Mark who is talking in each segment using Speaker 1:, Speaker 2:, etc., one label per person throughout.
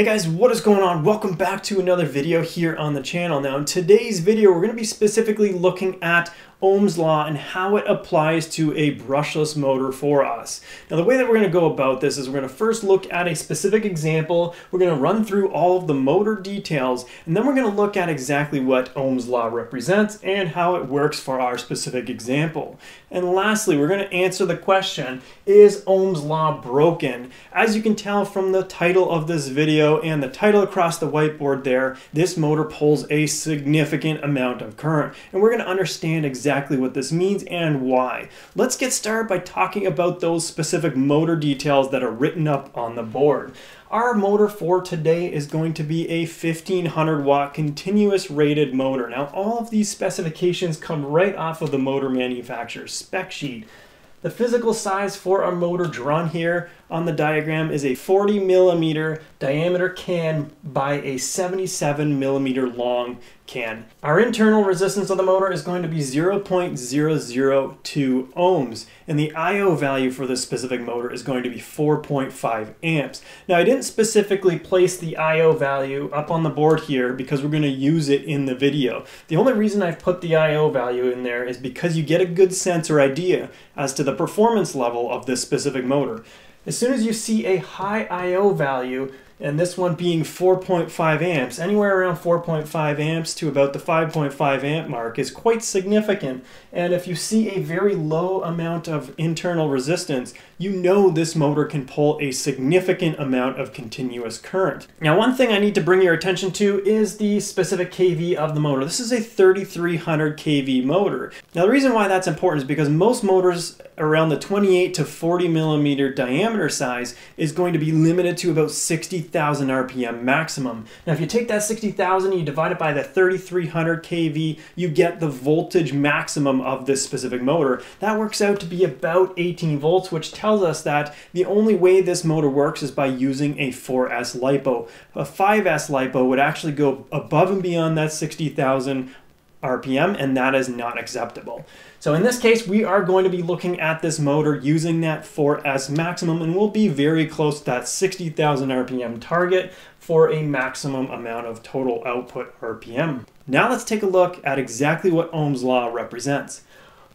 Speaker 1: Hey guys, what is going on? Welcome back to another video here on the channel. Now in today's video, we're to be specifically looking at Ohm's law and how it applies to a brushless motor for us. Now the way that we're going to go about this is we're going to first look at a specific example, we're going to run through all of the motor details, and then we're going to look at exactly what Ohm's law represents and how it works for our specific example. And lastly, we're going to answer the question, is Ohm's law broken? As you can tell from the title of this video and the title across the whiteboard there, this motor pulls a significant amount of current. And we're going to understand exactly exactly what this means and why. Let's get started by talking about those specific motor details that are written up on the board. Our motor for today is going to be a 1500 watt continuous rated motor. Now all of these specifications come right off of the motor manufacturer's spec sheet. The physical size for our motor drawn here on the diagram is a 40 millimeter diameter can by a 77 millimeter long can. Our internal resistance of the motor is going to be 0.002 ohms and the IO value for this specific motor is going to be 4.5 amps. Now I didn't specifically place the IO value up on the board here because we're going to use it in the video. The only reason I've put the IO value in there is because you get a good sense or idea as to the performance level of this specific motor. As soon as you see a high IO value, and this one being 4.5 amps, anywhere around 4.5 amps to about the 5.5 amp mark is quite significant. And if you see a very low amount of internal resistance, you know this motor can pull a significant amount of continuous current. Now one thing I need to bring your attention to is the specific kV of the motor. This is a 3300 kV motor. Now the reason why that's important is because most motors around the 28 to 40 millimeter diameter size is going to be limited to about 60,000 RPM maximum. Now if you take that 60,000 and you divide it by the 3300 kV, you get the voltage maximum of this specific motor. That works out to be about 18 volts, which tells us that the only way this motor works is by using a 4S LiPo. A 5S LiPo would actually go above and beyond that 60,000 RPM, and that is not acceptable. So in this case, we are going to be looking at this motor using that 4S maximum, and we'll be very close to that 60,000 RPM target for a maximum amount of total output RPM. Now let's take a look at exactly what Ohm's law represents.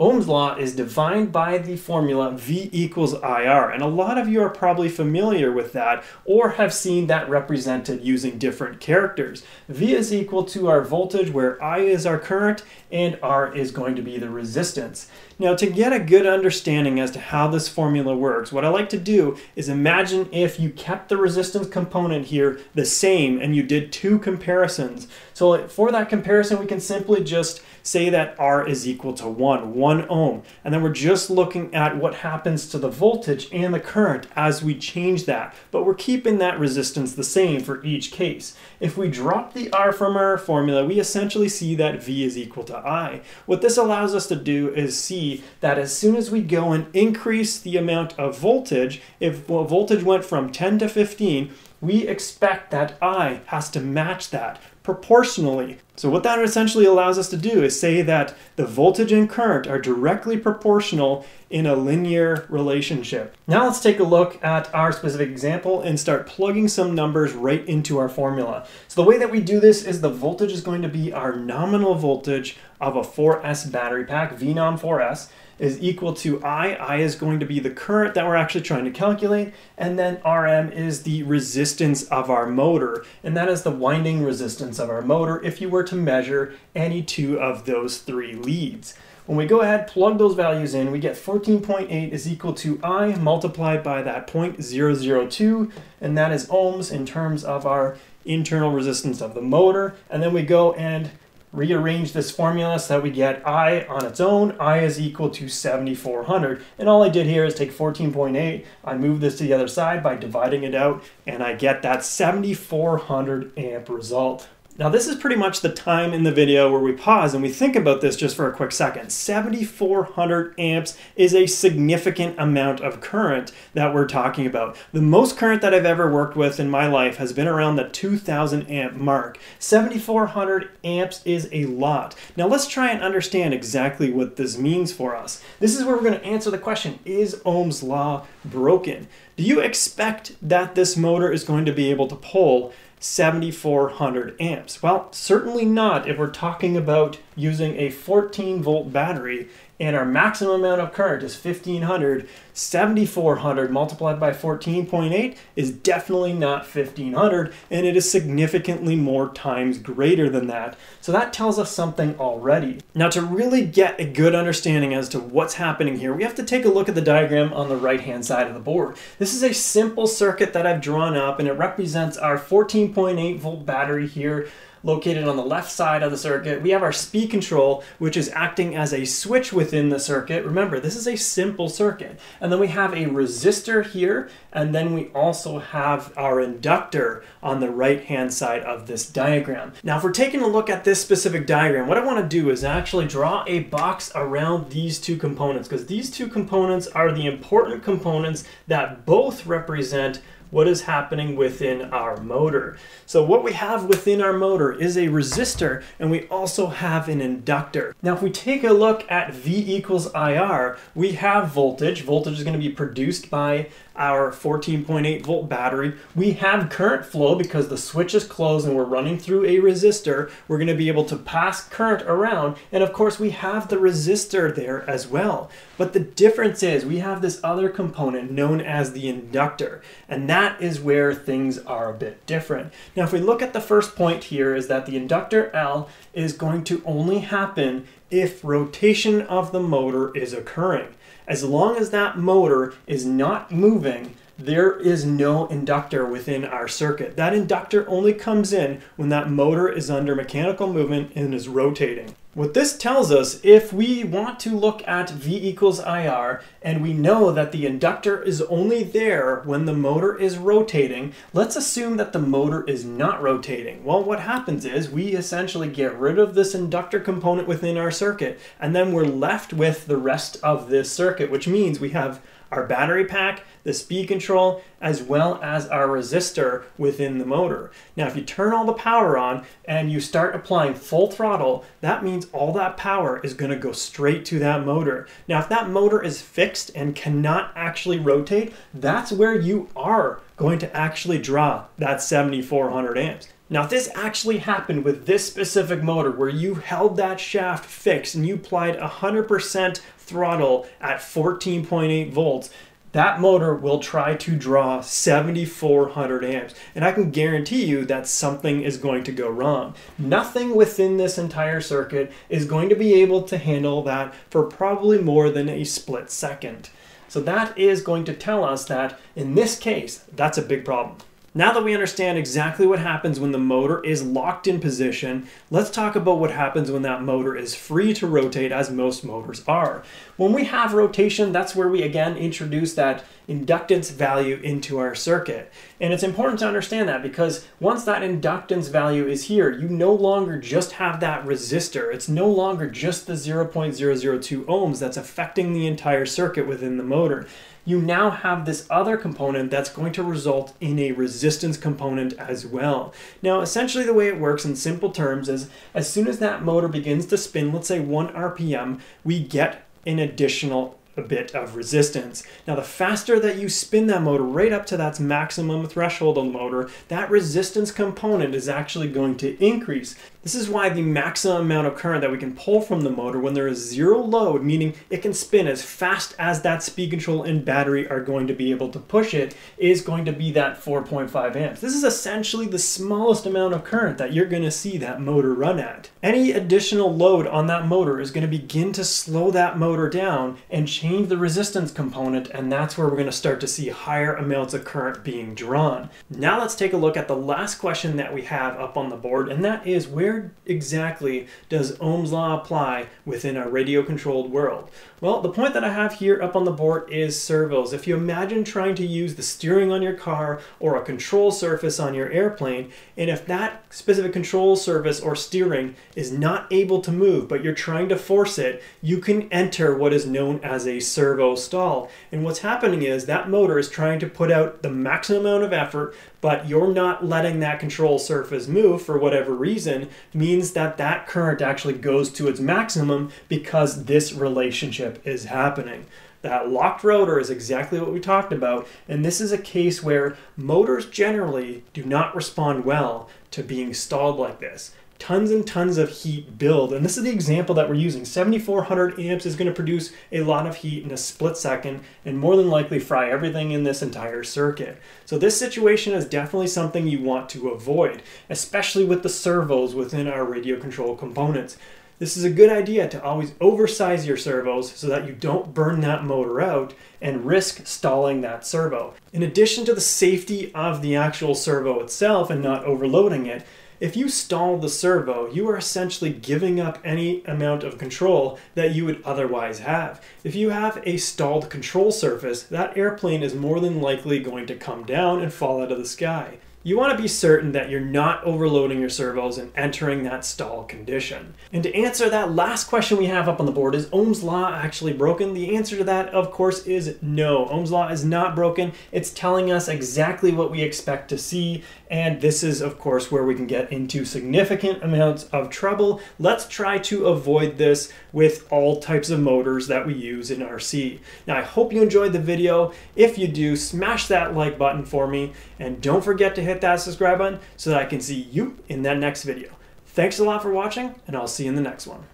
Speaker 1: Ohm's law is defined by the formula V equals IR, and a lot of you are probably familiar with that or have seen that represented using different characters. V is equal to our voltage where I is our current and R is going to be the resistance. Now to get a good understanding as to how this formula works, what I like to do is imagine if you kept the resistance component here the same and you did two comparisons. So for that comparison we can simply just say that R is equal to 1, 1 ohm. And then we're just looking at what happens to the voltage and the current as we change that. But we're keeping that resistance the same for each case. If we drop the R from our formula, we essentially see that V is equal to I. What this allows us to do is see that as soon as we go and increase the amount of voltage, if voltage went from 10 to 15, we expect that I has to match that proportionally. So what that essentially allows us to do is say that the voltage and current are directly proportional in a linear relationship. Now let's take a look at our specific example and start plugging some numbers right into our formula. So the way that we do this is the voltage is going to be our nominal voltage of a 4S battery pack, VNOM 4S, is equal to I. I is going to be the current that we're actually trying to calculate, and then Rm is the resistance of our motor, and that is the winding resistance of our motor if you were to measure any two of those three leads. When we go ahead, plug those values in, we get 14.8 is equal to I multiplied by that 0.002, and that is ohms in terms of our internal resistance of the motor. And then we go and rearrange this formula so that we get I on its own. I is equal to 7,400. And all I did here is take 14.8, I move this to the other side by dividing it out, and I get that 7,400 amp result. Now this is pretty much the time in the video where we pause and we think about this just for a quick second. 7400 amps is a significant amount of current that we're talking about. The most current that I've ever worked with in my life has been around the 2000 amp mark. 7400 amps is a lot. Now let's try and understand exactly what this means for us. This is where we're going to answer the question, is Ohm's law broken? Do you expect that this motor is going to be able to pull 7400 amps? Well, certainly not if we're talking about using a 14 volt battery and our maximum amount of current is 1500, 7400 multiplied by 14.8 is definitely not 1500 and it is significantly more times greater than that. So that tells us something already. Now to really get a good understanding as to what's happening here, we have to take a look at the diagram on the right hand side of the board. This is a simple circuit that I've drawn up and it represents our 14.8 volt battery here located on the left side of the circuit. We have our speed control, which is acting as a switch within the circuit. Remember, this is a simple circuit. And then we have a resistor here, and then we also have our inductor on the right-hand side of this diagram. Now, if we're taking a look at this specific diagram, what I want to do is actually draw a box around these two components, because these two components are the important components that both represent what is happening within our motor. So what we have within our motor is a resistor and we also have an inductor. Now if we take a look at V equals IR, we have voltage. Voltage is going to be produced by our 14.8 volt battery. We have current flow because the switch is closed and we're running through a resistor. We're going to be able to pass current around. And of course we have the resistor there as well. But the difference is we have this other component known as the inductor. And that is where things are a bit different. Now if we look at the first point here is that the inductor L is going to only happen if rotation of the motor is occurring. As long as that motor is not moving, there is no inductor within our circuit. That inductor only comes in when that motor is under mechanical movement and is rotating. What this tells us, if we want to look at V equals IR and we know that the inductor is only there when the motor is rotating, let's assume that the motor is not rotating. Well, what happens is we essentially get rid of this inductor component within our circuit and then we're left with the rest of this circuit, which means we have our battery pack, the speed control, as well as our resistor within the motor. Now, if you turn all the power on and you start applying full throttle, that means all that power is going to go straight to that motor. Now, if that motor is fixed and cannot actually rotate, that's where you are going to actually draw that 7400 amps. Now, if this actually happened with this specific motor where you held that shaft fixed and you applied 100% throttle at 14.8 volts, that motor will try to draw 7400 amps. And i can guarantee you that something is going to go wrong. Nothing within this entire circuit is going to be able to handle that for probably more than a split second so that is going to tell us that in this case that's a big problem now that we understand exactly what happens when the motor is locked in position, let's talk about what happens when that motor is free to rotate as most motors are. When we have rotation, that's where we again introduce that inductance value into our circuit. And it's important to understand that because once that inductance value is here, you no longer just have that resistor. It's no longer just the 0.002 ohms that's affecting the entire circuit within the motor you now have this other component that's going to result in a resistance component as well. Now, essentially the way it works in simple terms is as soon as that motor begins to spin, let's say 1 RPM, we get an additional a bit of resistance. Now the faster that you spin that motor right up to that maximum threshold on the motor, that resistance component is actually going to increase. This is why the maximum amount of current that we can pull from the motor when there is zero load, meaning it can spin as fast as that speed control and battery are going to be able to push it, is going to be that 4.5 amps. This is essentially the smallest amount of current that you're going to see that motor run at. Any additional load on that motor is going to begin to slow that motor down and change the resistance component, and that's where we're going to start to see higher amounts of current being drawn. Now let's take a look at the last question that we have up on the board, and that is where where exactly does Ohm's law apply within a radio controlled world? Well, the point that I have here up on the board is servos. If you imagine trying to use the steering on your car or a control surface on your airplane, and if that specific control surface or steering is not able to move, but you're trying to force it, you can enter what is known as a servo stall. And what's happening is that motor is trying to put out the maximum amount of effort, but you're not letting that control surface move for whatever reason, means that that current actually goes to its maximum because this relationship is happening. That locked rotor is exactly what we talked about, and this is a case where motors generally do not respond well to being stalled like this. Tons and tons of heat build, and this is the example that we're using. 7400 amps is going to produce a lot of heat in a split second and more than likely fry everything in this entire circuit. So this situation is definitely something you want to avoid, especially with the servos within our radio control components. This is a good idea to always oversize your servos so that you don't burn that motor out and risk stalling that servo. In addition to the safety of the actual servo itself and not overloading it, if you stall the servo, you are essentially giving up any amount of control that you would otherwise have. If you have a stalled control surface, that airplane is more than likely going to come down and fall out of the sky. You want to be certain that you're not overloading your servos and entering that stall condition. And to answer that last question we have up on the board, is Ohm's law actually broken? The answer to that, of course, is no. Ohm's law is not broken. It's telling us exactly what we expect to see. And this is, of course, where we can get into significant amounts of trouble. Let's try to avoid this with all types of motors that we use in RC. Now, I hope you enjoyed the video. If you do, smash that like button for me. And don't forget to hit hit that subscribe button so that I can see you in that next video. Thanks a lot for watching, and I'll see you in the next one.